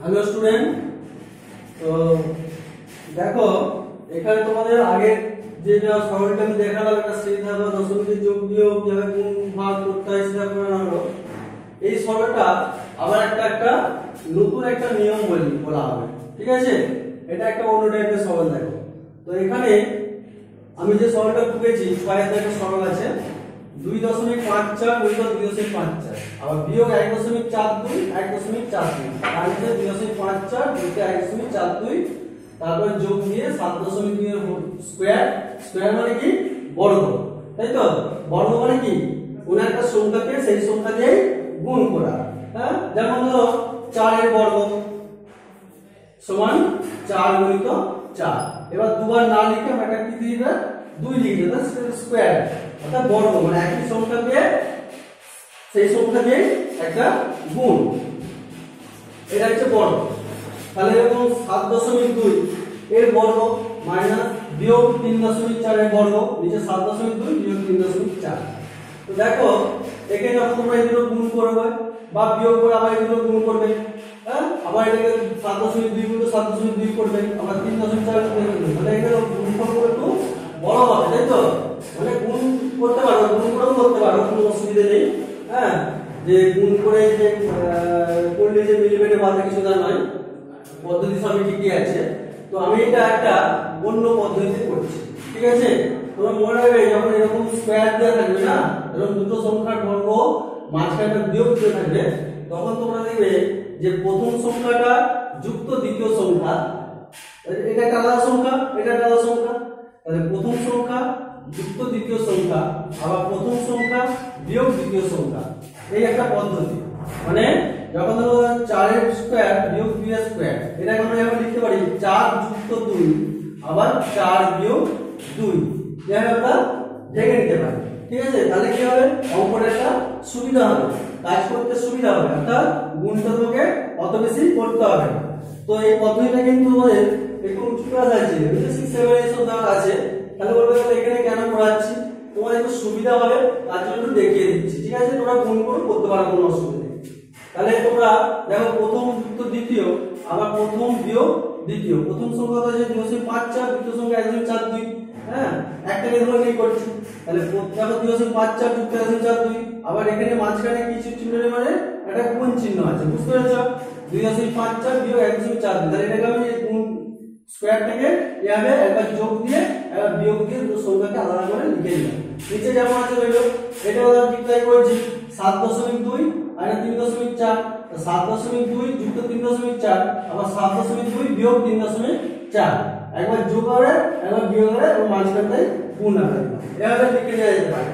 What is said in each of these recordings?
Hello student তো দেখো, এখানে তোমাদের আগে যে সরলটা আমি দেখালাম, একটা শ্রেণি বা দশমিকের যোগ বিয়োগ কীভাবে গুণ, ভাগ করতে হয় সেটা করে এই সরলটা আবার একটা একটা নতুন একটা নিয়ম বলি, বলা হবে। ঠিক আছে? এটা একটা অন্য টাইপের সরল দেখো। তো এখানে আমি যে সরলটা টুকেছি ছয় হাজার একটা সরল আছে। দুই দশমিক পাঁচ চার দশমিক পাঁচ চার। আবার বিয়োগ এক দশমিক চার দুই, এক দশমিক চার দুই। তার চার, দুইটা চার দুই। তারপর যোগ দিয়ে সাত দশমিক স্কোয়ার। স্কোয়ার মানে কি? বর্গ। মানে কি? কোন একটা সংখ্যাকে সেই সংখ্যা দিয়ে গুণ করা। হ্যাঁ? যেমন ধরো, চারের বর্গ সমান চার গুণিত চার। এবার দুবার না লিখে আমরা একটা কি দিবে? দুই লিখে স্কোয়ার। অর্থাৎ বর্গ মানে একই সংখ্যা দিয়ে, সেই সংখ্যা দিয়ে একটা গুণ। এটা হচ্ছে বর্গ। তাহলে এরকম সাত দশমিক দুই, এর বর্গ মাইনাস বিয়োগ তিন দশমিক চারের বর্গ, নিচে সাত দশমিক দুই, বিয়োগ তিন দশমিক চার। তো দেখো, একে যখন তোমরা এগুলো গুণ করবে বা বিয়োগ করে আবার এগুলো গুণ করবে হ্যাঁ? আবার এটাকে সাত দশমিক দুই গুণ সাত দশমিক দুই করবে, আবার তিন দশমিক চার মানে এখানে গুণফল করে একটু বড় হবে, তাই তো? মানে অসুবিধা নেই হ্যাঁ? যে গুণ করে যে করলে যে মিলিমিটে বাধা কিছু তা নয়, পদ্ধতি সবই ঠিকই আছে। তো আমি এটা একটা অন্য পদ্ধতিতে করছি, ঠিক আছে? তোমরা মনে রাখবে, যখন এরকম স্কোয়ার দেওয়া থাকবে না এরকম দুটো সংখ্যার বর্গ মাঝখানে বিয়োগ দিয়ে থাকবে, তখন তোমরা দেখবে যে প্রথম সংখ্যাটা যুক্ত দ্বিতীয় সংখ্যা, এটা একটা আলাদা সংখ্যা, এটা একটা আলাদা সংখ্যা। তাহলে প্রথম সংখ্যা যুক্ত দ্বিতীয় সংখ্যা আবার প্রথম সংখ্যা বিয়োগ দ্বিতীয় সংখ্যা এই একটা পদ্ধতি। মানে যখন ধরো চারের স্কোয়ার বিয়োগ দুই স্কোয়ার এটাকে আমরা এভাবে লিখতে পারি? চার যুক্ত দুই, আবার চার বিয়োগ দুই। এভাবে আমরা ভেঙে নিতে পারি। ঠিক আছে? তাহলে কি হবে? অঙ্কটা একটা সুবিধা হবে। কাজ করতে সুবিধা হবে। অর্থাৎ গুণটা তোমাকে অত বেশি করতে হবে। তো এই পদ্ধতিটা কিন্তু তোমাদের একটু উঁচু ক্লাস আছে সিক্স সেভেন এইসব দেওয়া আছে। তাহলে বলবে এখানে কেন পড়াচ্ছি? তোমার একটু সুবিধা হবে, তার জন্য একটু দেখিয়ে দিচ্ছি। ঠিক আছে? তোমরা গুণ করে, করতে পারো, কোনো অসুবিধা নেই। তাহলে তোমরা দেখো প্রথম যুক্ত দ্বিতীয়, আবার প্রথম বিয়োগ দ্বিতীয়। প্রথম সংখ্যা হচ্ছে দশমিক পাঁচ চার, দ্বিতীয় সংখ্যা এক দশমিক চার দুই। হ্যাঁ? একটাকে ধরে নিয়ে করছি। তাহলে দেখো দশমিক পাঁচ চার যুক্ত এক দশমিক চার দুই। আবার এখানে মাঝখানে কিছু চিহ্ন নেই মানে একটা গুণ চিহ্ন আছে, বুঝতে পেরেছ? দুই দশমিক পাঁচ চার বিয়োগ এক চার দুই। তাহলে এটাকে আমি স্কোয়ারটাকে এভাবে একবার যোগ দিয়ে একবার বিয়োগ দিয়ে দুটো সংখ্যাকে আলাদা করে লিখে দিলাম নিচে যেমন আছে রইল এটা আমরা তাই করেছি, সাত দশমিক দুই আর তিন দশমিক চার সাত দশমিক দুই যুক্ত তিন দশমিক চার, আবার সাত দশমিক দুই বিয়োগ তিন দশমিক চার। একবার যোগ করে একবার বিয়োগ করে এবং মাঝখানটায় গুণ আকারে এভাবে লিখে দেওয়া যেতে পারে।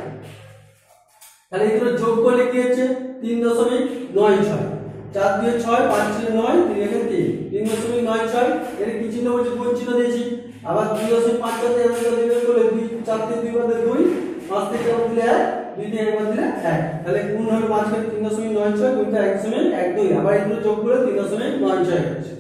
তাহলে এগুলো যোগ করলে কি তিন দশমিক নয় ছয়। চার দিয়ে ছয়, পাঁচ ছিল নয় তিন এখানে তিন। তিন দশমিক নয় ছয়, এর কি চিহ্ন বলছে? গুণ চিহ্ন দিয়েছি? আবার দুই দশমিক পাঁচ চার দিয়ে আমরা দুই করলে দুই, চার দিয়ে দুই বাদে দুই, পাঁচ থেকে একবার দিলে এক, দুই দিয়ে একবার দিলে এক। তাহলে গুণ হবে মাঝখানে তিন দশমিক নয় ছয় গুণটা এক দশমিক এক দুই। আবার এগুলো যোগ করে তিন দশমিক নয় ছয় হচ্ছে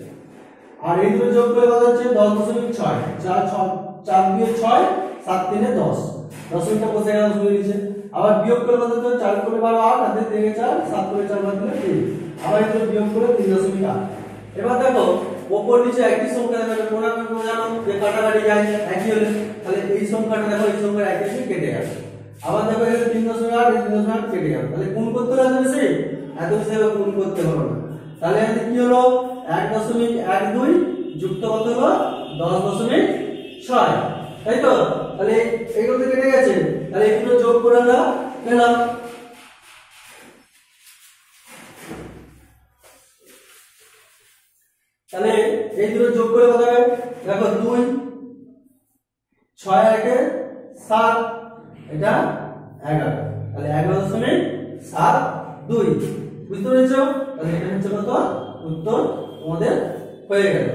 আর এইগুলো যোগ করে কত হচ্ছে? দশ দশমিক ছয়। চার, ছ- চার দিয়ে ছয়, সাত তিনে দশ। দশমিকটা গেল? দশমিক নিচে আবার বিয়োগ করে কত হচ্ছে চার করে বারো আট হাতে থেকে চার, সাত করে চার বাদ দিলে তিন। আবার এগুলো বিয়োগ করে তিন দশমিক আট। এবার দেখো, ওপর নিচে একই সংখ্যা দেখাবে কোনা কোন জানো? যে কাটাকাটি যায়, একই হলে। তাহলে এই সংখ্যাটা দেখো, এই সংখ্যা একই সঙ্গে কেটে যাবে। আবার দেখো এখানে তিন দশমিক আট, এই তিন আট কেটে যাবে। তাহলে গুণ করতে এত বেশি? এত বেশি গুণ করতে হবে না। তাহলে এখানে কি হলো? এক দশমিক এক দুই যুক্ত কত হলো? দশ দশমিক ছয়। তাই তো? তাহলে এইগুলো তো কেটে গেছে। তাহলে এগুলো যোগ করে আমরা পেলাম। তাহলে এইগুলো যোগ করে কত হবে? দেখো দুই, ছয় একে সাত, এটা এগারো। তাহলে এগারো দশমিক সাত দুই। বুঝতে পেরেছ? তাহলে এটা হচ্ছে কত? উত্তর তোমাদের হয়ে গেল।